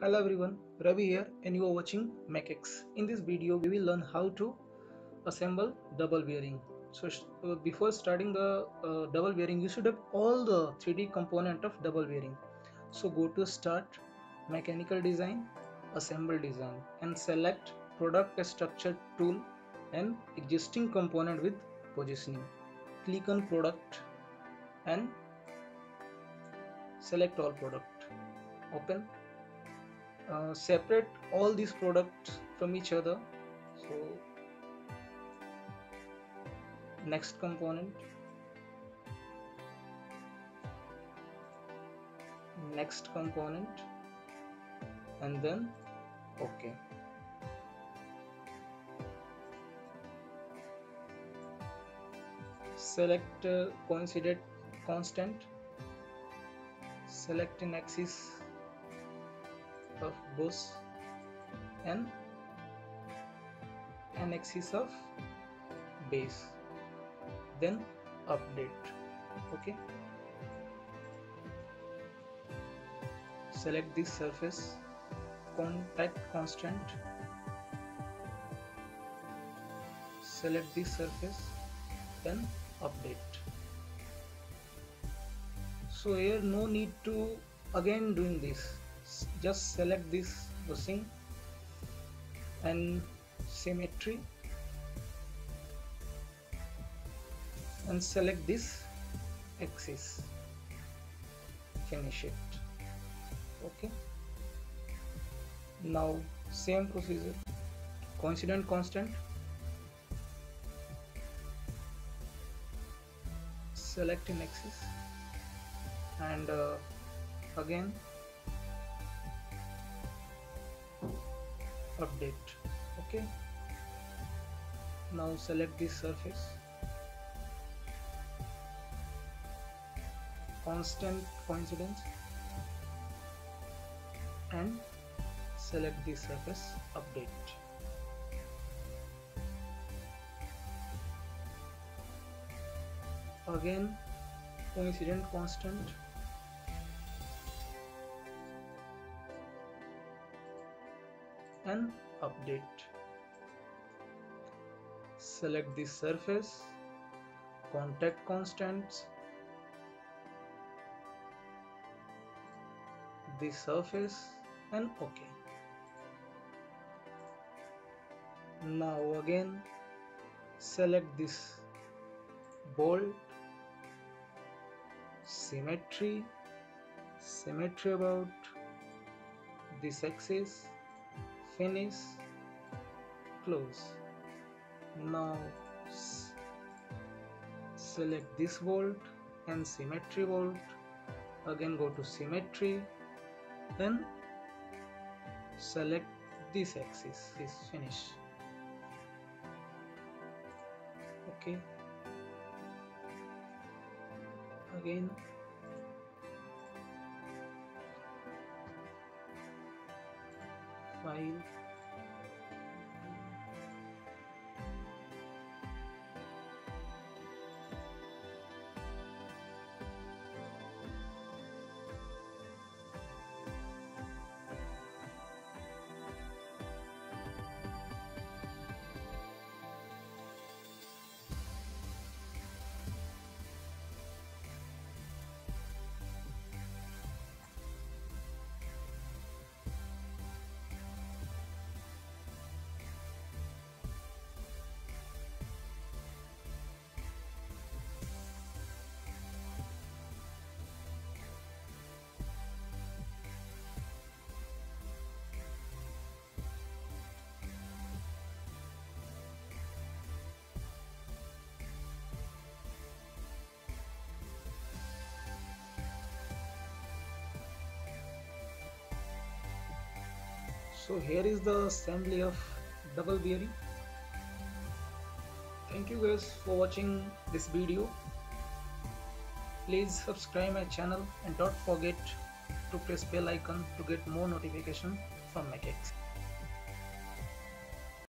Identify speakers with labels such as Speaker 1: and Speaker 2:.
Speaker 1: Hello everyone, Ravi here and you are watching Mech-X. In this video we will learn how to assemble double bearing. So uh, before starting the uh, double bearing you should have all the 3D component of double bearing. So go to start, mechanical design, assemble design and select product structure tool and existing component with positioning. Click on product and select all product. Open uh, separate all these products from each other. So next component. Next component. And then okay. Select uh, coincident constraint. Select an axis of boss and an axis of base. Then update okay? Select this surface contact constraint. Select this surface then update. So here no need to again doing this just select this bushing and symmetry and select this axis. Finish it. Okay. Now same procedure. Coincident constraint. Select an axis. And uh, again update. Okay. Now select this surface. Constraint coincidence. And select this surface update. Again coincident constraint and update. Select this surface contact constraints. This surface and ok. Now again select this bolt symmetry symmetry about this axis finish close. Now select this bolt and symmetry bolt again go to symmetry. Then select this axis. Is finish. Okay. Again file so here is the assembly of double bearing thank you guys for watching this video please subscribe my channel and don't forget to press bell icon to get more notification from Mech-X.